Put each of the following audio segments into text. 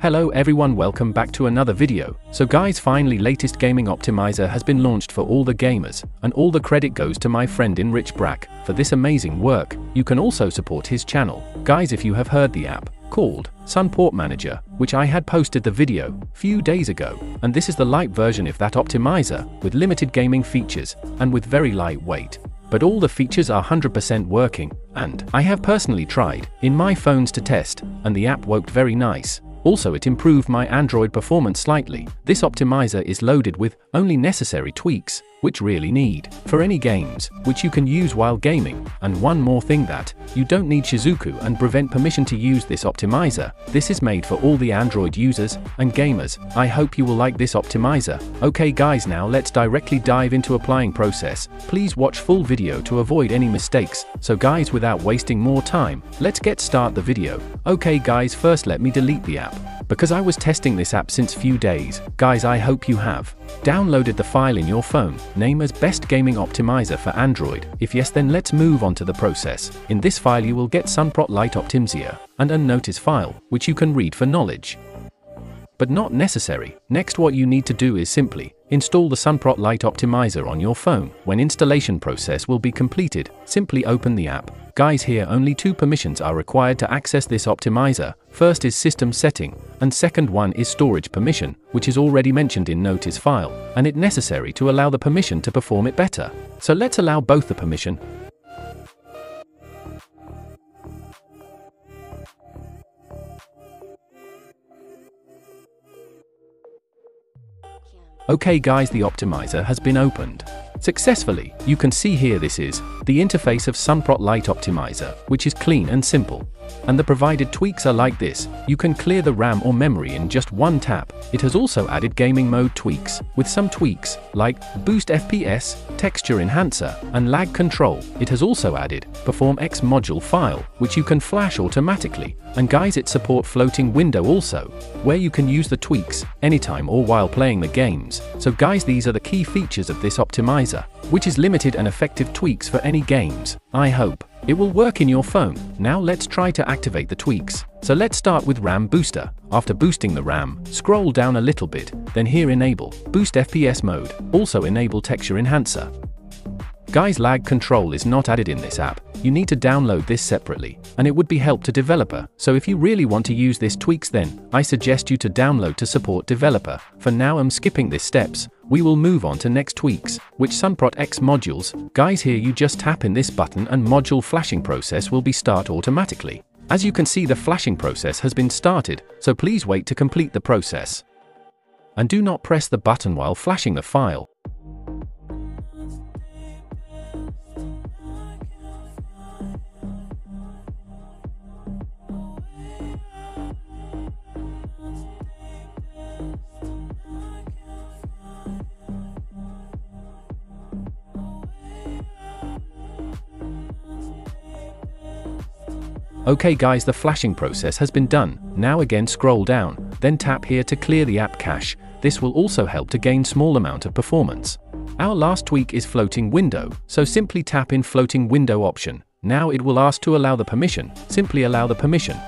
Hello everyone welcome back to another video. So guys finally latest gaming optimizer has been launched for all the gamers, and all the credit goes to my friend Enrich Brach for this amazing work. You can also support his channel. Guys if you have heard the app, called Sunport Manager, which I had posted the video few days ago, and this is the light version of that optimizer with limited gaming features and with very lightweight. But all the features are 100% working, and I have personally tried in my phones to test, and the app worked very nice. Also it improved my Android performance slightly. This optimizer is loaded with only necessary tweaks, which really need, for any games, which you can use while gaming. And one more thing that, you don't need Shizuku and Brevent permission to use this optimizer. This is made for all the Android users and gamers. I hope you will like this optimizer. Okay guys now let's directly dive into applying process. Please watch full video to avoid any mistakes. So guys without wasting more time, let's get start the video. Okay guys first let me delete the app because I was testing this app since few days. Guys I hope you have downloaded the file in your phone, name as Best Gaming Optimizer for Android. If yes then let's move on to the process. In this file you will get Sunprot Lite Optimizia and Unnotice file, which you can read for knowledge. But not necessary. Next what you need to do is simply install the Sunprot Light Optimizer on your phone. When installation process will be completed, simply open the app Guys here only two permissions are required to access this optimizer, first is system setting, and second one is storage permission, which is already mentioned in notice file, and it necessary to allow the permission to perform it better. So let's allow both the permission, Okay guys the optimizer has been opened. Successfully, you can see here this is the interface of Sunprot Light Optimizer, which is clean and simple. And the provided tweaks are like this, you can clear the RAM or memory in just one tap. It has also added gaming mode tweaks, with some tweaks, like Boost FPS, Texture Enhancer, and Lag Control. It has also added Perform X module file, which you can flash automatically, and guys it support floating window also, where you can use the tweaks, anytime or while playing the games. So guys these are the key features of this optimizer, which is limited and effective tweaks for any games, I hope. It will work in your phone. Now let's try to activate the tweaks. So let's start with RAM Booster. After boosting the RAM, scroll down a little bit, then here enable Boost FPS mode, also enable Texture Enhancer. Guys lag control is not added in this app, you need to download this separately, and it would be help to developer, so if you really want to use this tweaks then, I suggest you to download to support developer. For now I'm skipping this steps, we will move on to next tweaks, which Sunprot X modules, guys here you just tap in this button and module flashing process will be start automatically. As you can see the flashing process has been started, so please wait to complete the process. And do not press the button while flashing the file, Okay guys the flashing process has been done, now again scroll down, then tap here to clear the app cache, this will also help to gain small amount of performance. Our last tweak is floating window, so simply tap in floating window option. Now it will ask to allow the permission, simply allow the permission,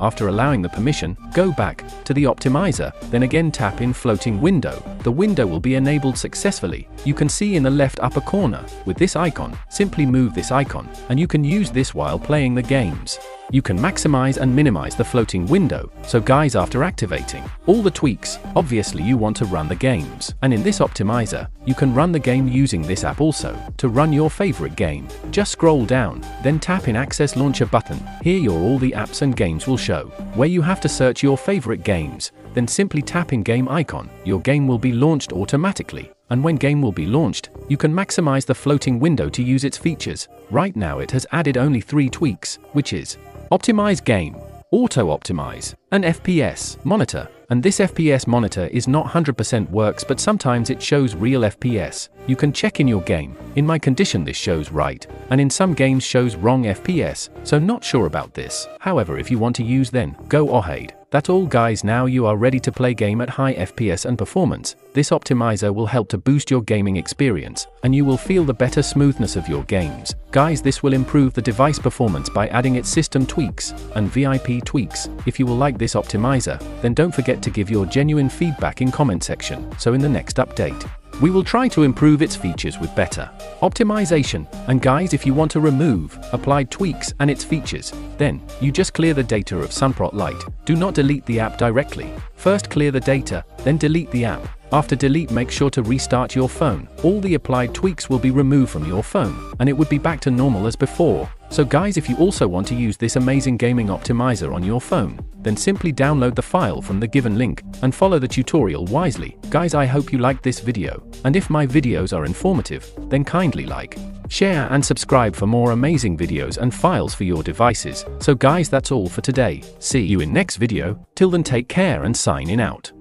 after allowing the permission, go back to the optimizer, then again tap in floating window. The window will be enabled successfully. You can see in the left upper corner, with this icon, simply move this icon, and you can use this while playing the games. You can maximize and minimize the floating window, so guys after activating all the tweaks, obviously you want to run the games. And in this optimizer, you can run the game using this app also. To run your favorite game, just scroll down, then tap in access launcher button. Here your all the apps and games will show, where you have to search your favorite games, then simply tap in game icon, your game will be launched automatically and when game will be launched, you can maximize the floating window to use its features. Right now it has added only three tweaks, which is Optimize game. Auto-optimize. An FPS monitor. And this FPS monitor is not 100% works but sometimes it shows real FPS. You can check in your game. In my condition this shows right, and in some games shows wrong FPS, so not sure about this. However if you want to use then, go ahead. That's all guys now you are ready to play game at high FPS and performance. This optimizer will help to boost your gaming experience, and you will feel the better smoothness of your games. Guys this will improve the device performance by adding its system tweaks and VIP tweaks. If you will like this optimizer, then don't forget to give your genuine feedback in comment section, so in the next update. We will try to improve its features with better optimization. And guys, if you want to remove applied tweaks and its features, then you just clear the data of Sunprot Lite. Do not delete the app directly. First clear the data, then delete the app. After delete make sure to restart your phone. All the applied tweaks will be removed from your phone, and it would be back to normal as before. So guys if you also want to use this amazing gaming optimizer on your phone, then simply download the file from the given link, and follow the tutorial wisely. Guys I hope you liked this video, and if my videos are informative, then kindly like, share and subscribe for more amazing videos and files for your devices. So guys that's all for today, see you in next video, till then take care and sign in out.